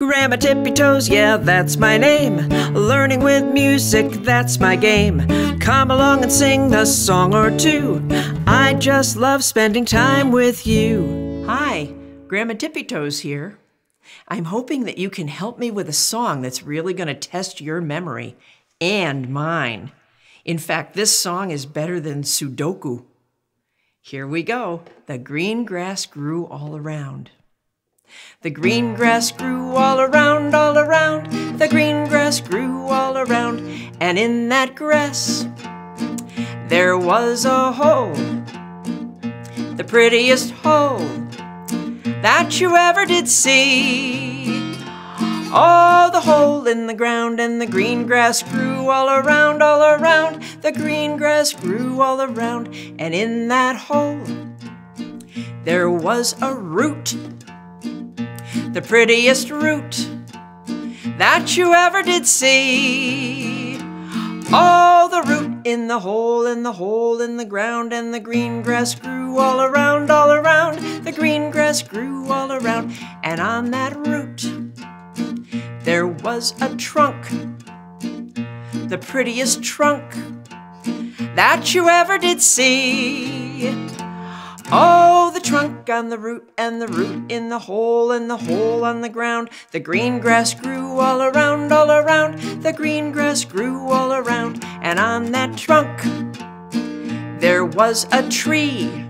Grama Tippy Toes, yeah, that's my name. Learning with music, that's my game. Come along and sing a song or two. I just love spending time with you. Hi, Grama Tippy Toes here. I'm hoping that you can help me with a song that's really going to test your memory and mine. In fact, this song is better than Sudoku. Here we go. The green grass grew all around. The green grass grew all around, all around. The green grass grew all around. And in that grass, there was a hole. The prettiest hole that you ever did see. Oh, the hole in the ground and the green grass grew all around, all around. The green grass grew all around. And in that hole, there was a root the prettiest root that you ever did see. Oh, the root in the hole, in the hole in the ground, and the green grass grew all around, all around. The green grass grew all around, and on that root there was a trunk, the prettiest trunk that you ever did see. Oh, the trunk on the root and the root in the hole and the hole on the ground. The green grass grew all around, all around. The green grass grew all around. And on that trunk there was a tree,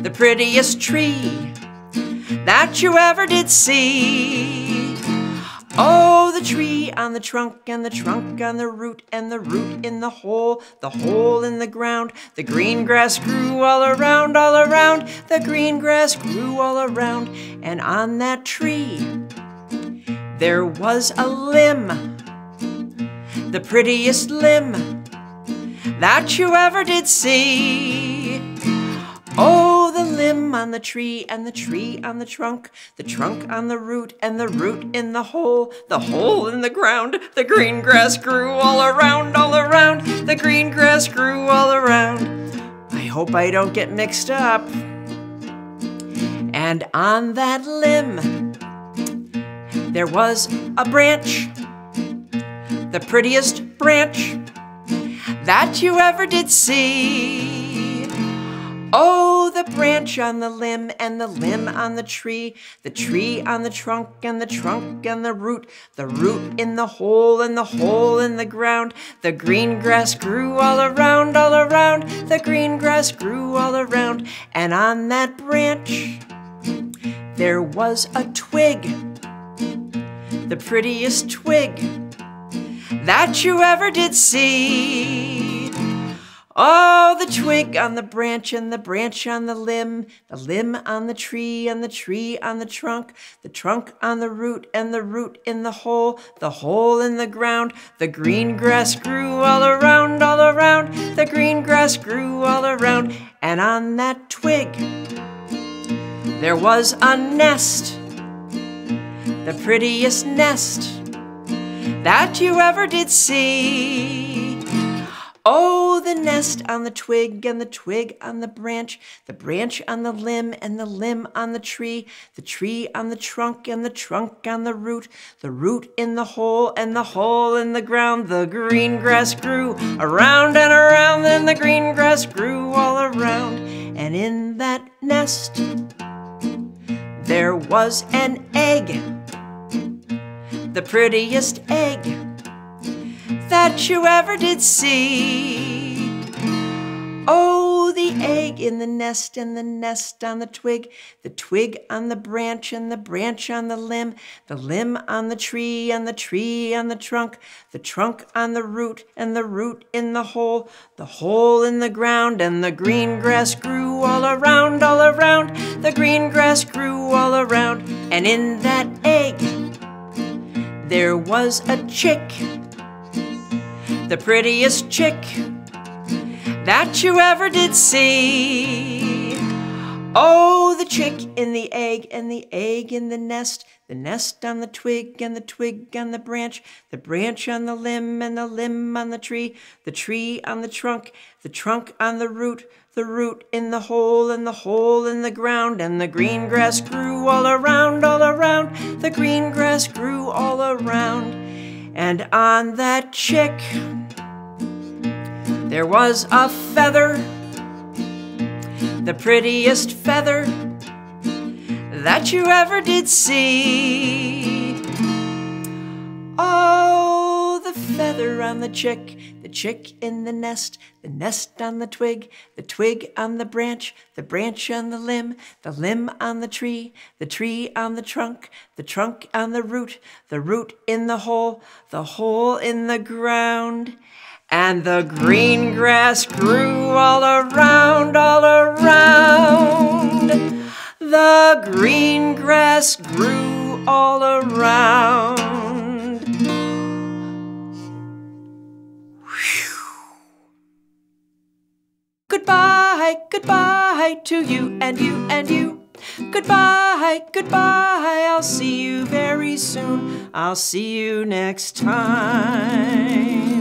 the prettiest tree that you ever did see. Oh, the tree on the trunk and the trunk on the root and the root in the hole, the hole in the ground. The green grass grew all around, all around. The green grass grew all around. And on that tree, there was a limb, the prettiest limb that you ever did see. Oh, the limb on the tree and the tree on the trunk, the trunk on the root and the root in the hole, the hole in the ground. The green grass grew all around, all around. The green grass grew all around. I hope I don't get mixed up. And on that limb, there was a branch, the prettiest branch that you ever did see. Oh, the branch on the limb and the limb on the tree, the tree on the trunk and the trunk and the root, the root in the hole and the hole in the ground. The green grass grew all around, all around, the green grass grew all around, and on that branch there was a twig, the prettiest twig that you ever did see. Oh, the twig on the branch and the branch on the limb, the limb on the tree and the tree on the trunk, the trunk on the root and the root in the hole, the hole in the ground. The green grass grew all around, all around, the green grass grew all around, and on that twig there was a nest, the prettiest nest that you ever did see. Oh, the nest on the twig and the twig on the branch, the branch on the limb and the limb on the tree, the tree on the trunk and the trunk on the root, the root in the hole and the hole in the ground. The green grass grew around and around, and the green grass grew all around. And in that nest, there was an egg, the prettiest egg that you ever did see. Oh, the egg in the nest and the nest on the twig, the twig on the branch and the branch on the limb, the limb on the tree and the tree on the trunk, the trunk on the root and the root in the hole, the hole in the ground and the green grass grew all around, all around, the green grass grew all around, and in that egg there was a chick the prettiest chick that you ever did see. Oh, the chick in the egg and the egg in the nest, the nest on the twig and the twig on the branch, the branch on the limb and the limb on the tree, the tree on the trunk, the trunk on the root, the root in the hole and the hole in the ground, and the green grass grew all around, all around, the green grass grew all around. And on that chick there was a feather the prettiest feather that you ever did see. Oh, the feather on the chick, the chick in the nest, the nest on the twig, the twig on the branch, the branch on the limb, the limb on the tree, the tree on the trunk, the trunk on the root, the root in the hole, the hole in the ground. And the green grass grew all around, all around. The green grass grew all around. Goodbye, goodbye to you and you and you. Goodbye, goodbye, I'll see you very soon. I'll see you next time.